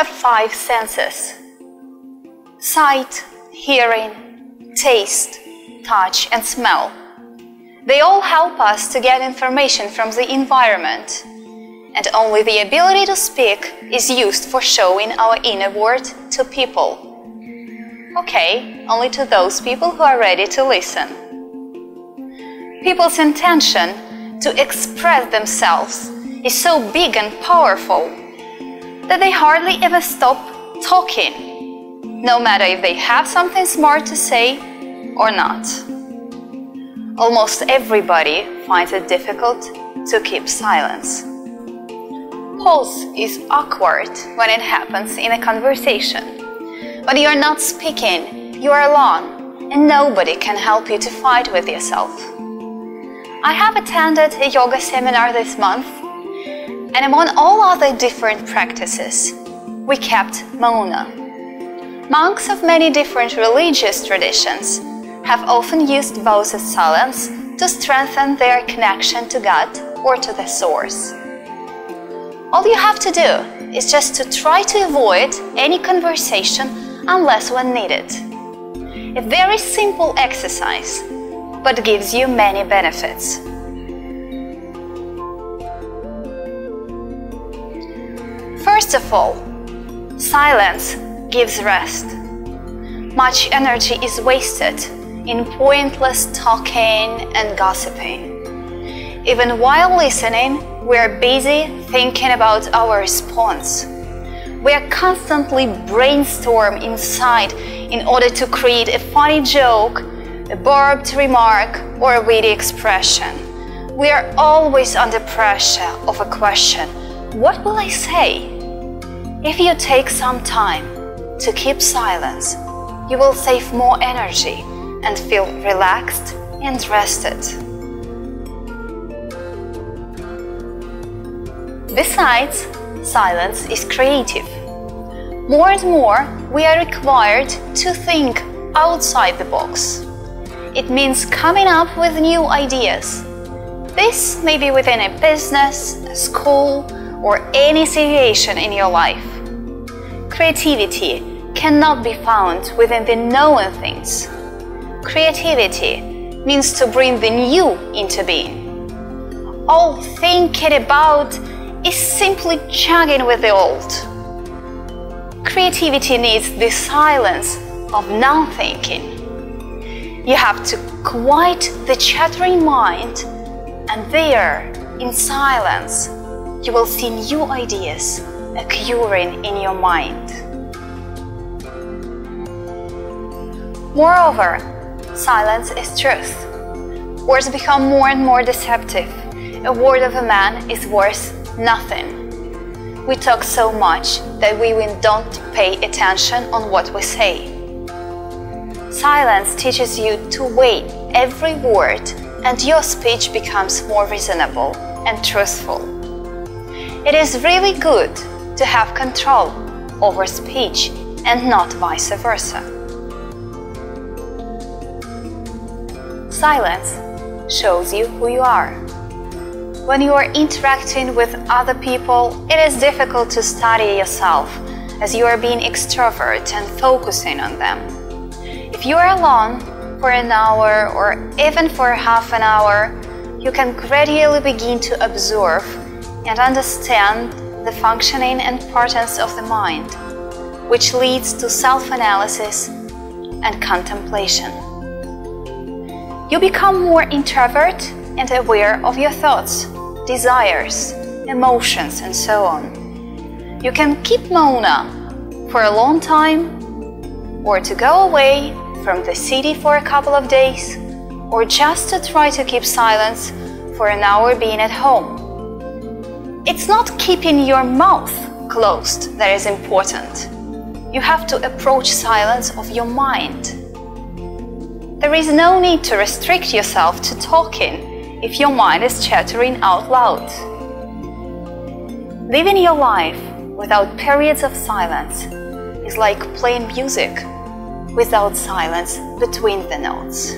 have five senses sight, hearing, taste, touch, and smell. They all help us to get information from the environment, and only the ability to speak is used for showing our inner world to people. Okay, only to those people who are ready to listen. People's intention to express themselves is so big and powerful that they hardly ever stop talking, no matter if they have something smart to say or not. Almost everybody finds it difficult to keep silence. Pause is awkward when it happens in a conversation. When you are not speaking, you are alone, and nobody can help you to fight with yourself. I have attended a yoga seminar this month, and among all other different practices, we kept Mauna. Monks of many different religious traditions have often used vows of silence to strengthen their connection to God or to the source. All you have to do is just to try to avoid any conversation unless when needed. A very simple exercise, but gives you many benefits. First of all, silence gives rest. Much energy is wasted in pointless talking and gossiping. Even while listening, we are busy thinking about our response. We are constantly brainstorm inside in order to create a funny joke, a barbed remark, or a witty expression. We are always under pressure of a question What will I say? If you take some time to keep silence, you will save more energy and feel relaxed and rested. Besides, silence is creative. More and more, we are required to think outside the box. It means coming up with new ideas. This may be within a business, a school, or any situation in your life. Creativity cannot be found within the known things. Creativity means to bring the new into being. All thinking about is simply chugging with the old. Creativity needs the silence of non thinking. You have to quiet the chattering mind, and there, in silence, you will see new ideas occurring in your mind. Moreover, silence is truth. Words become more and more deceptive. A word of a man is worth nothing. We talk so much that we don't pay attention on what we say. Silence teaches you to weigh every word, and your speech becomes more reasonable and truthful. It is really good to have control over speech and not vice versa. Silence shows you who you are. When you are interacting with other people, it is difficult to study yourself as you are being extrovert and focusing on them. If you are alone for an hour or even for half an hour, you can gradually begin to observe and understand the functioning and patterns of the mind, which leads to self analysis and contemplation. You become more introvert and aware of your thoughts desires, emotions, and so on. You can keep Mauna for a long time, or to go away from the city for a couple of days, or just to try to keep silence for an hour being at home. It's not keeping your mouth closed that is important. You have to approach silence of your mind. There is no need to restrict yourself to talking if your mind is chattering out loud. Living your life without periods of silence is like playing music without silence between the notes.